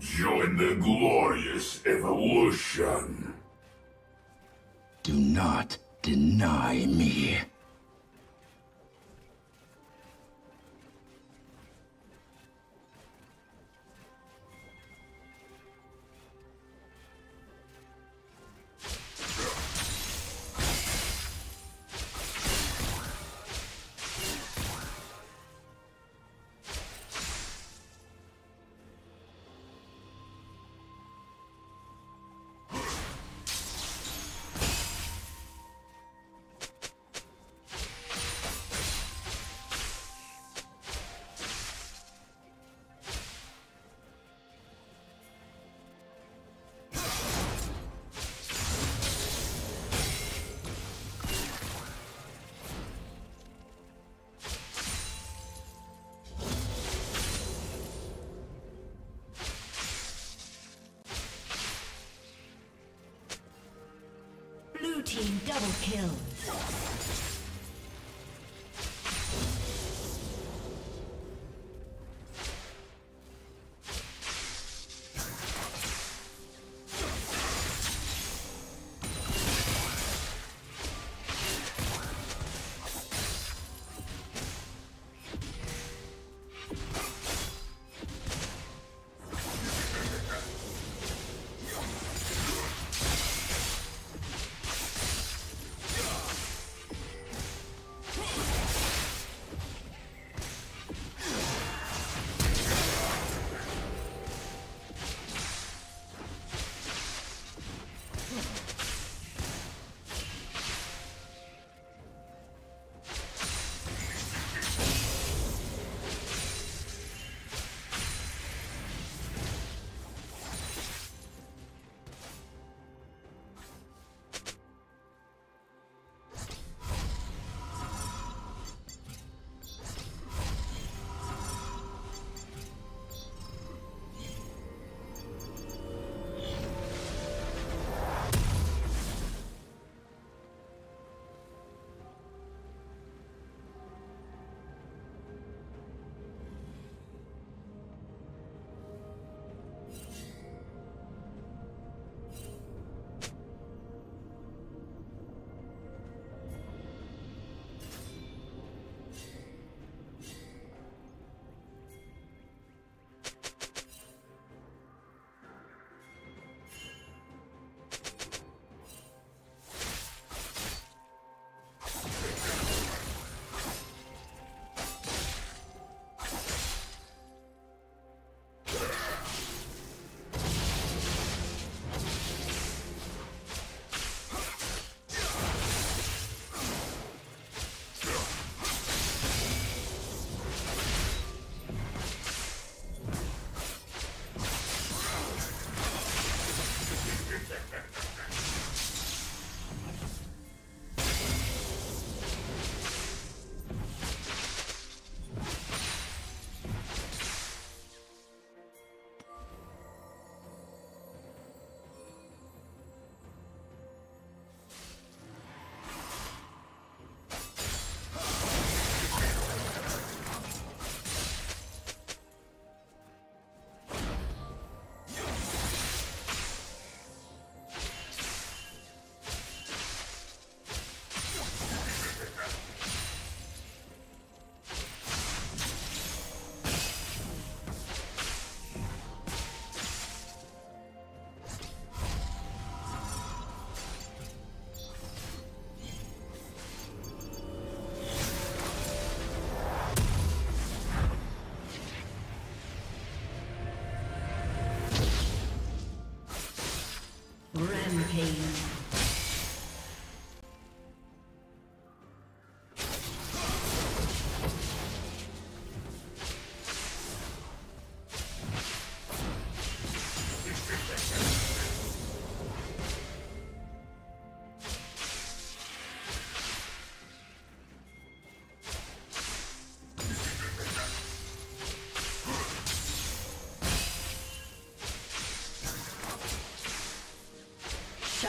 Join the glorious evolution. Do not deny me. Team double kill.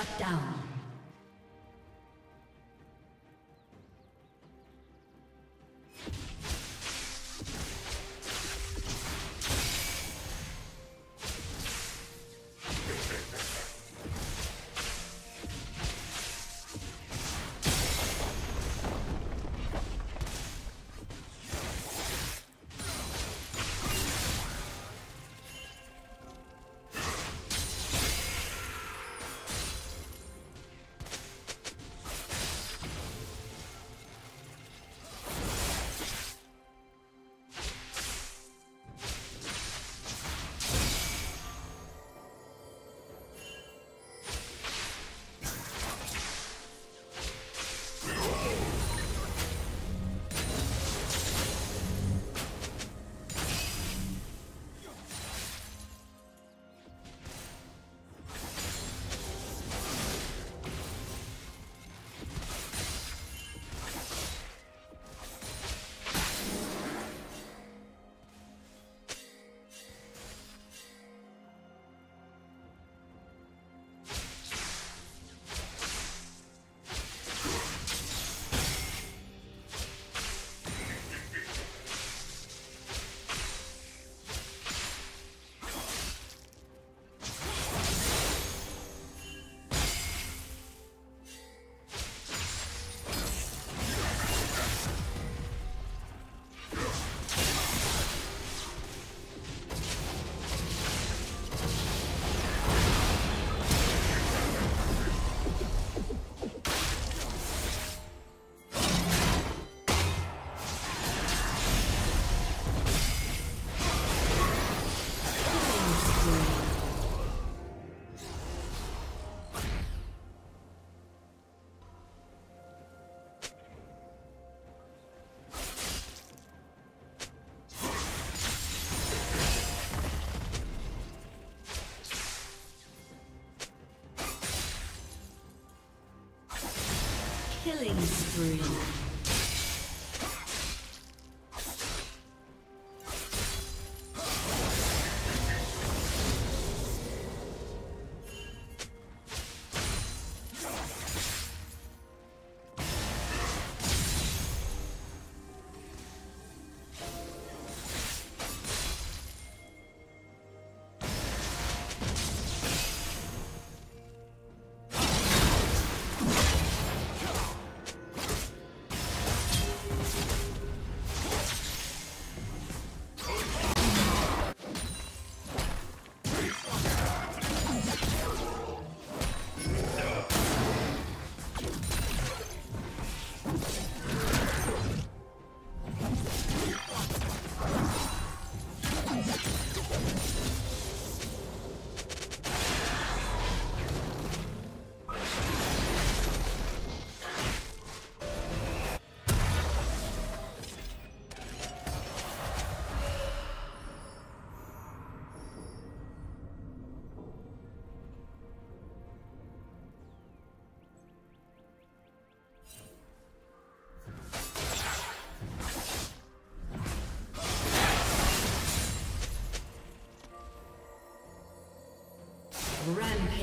Shut down. Killing spree.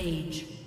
Rampage.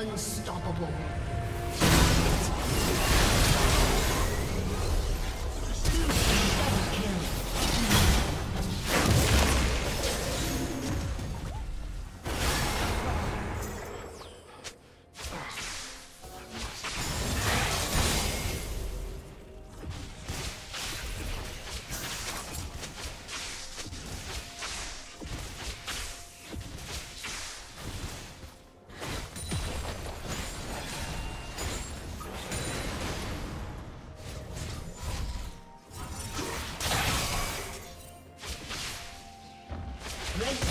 Unstoppable.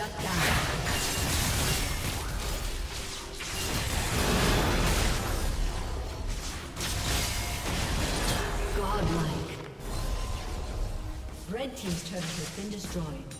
Shut down. Godlike. Red Team's turret has been destroyed.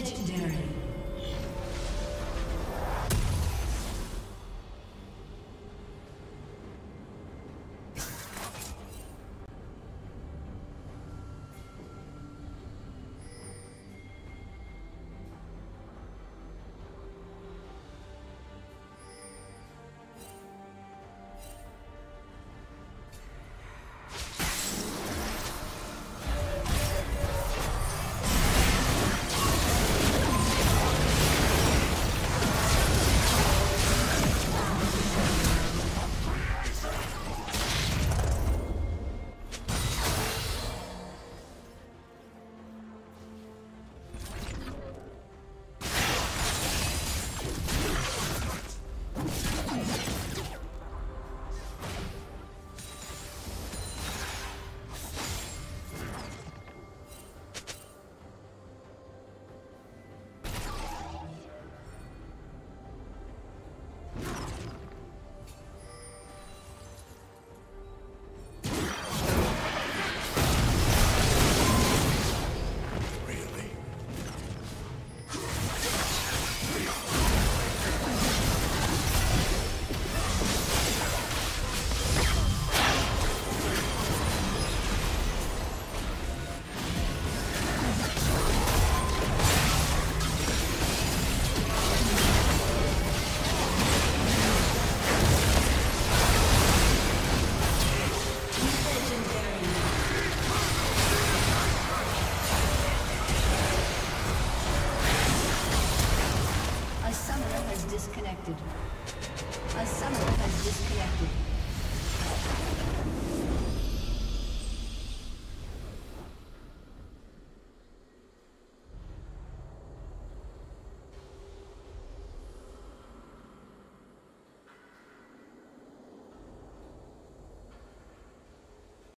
disconnected.